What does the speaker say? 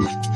Bye.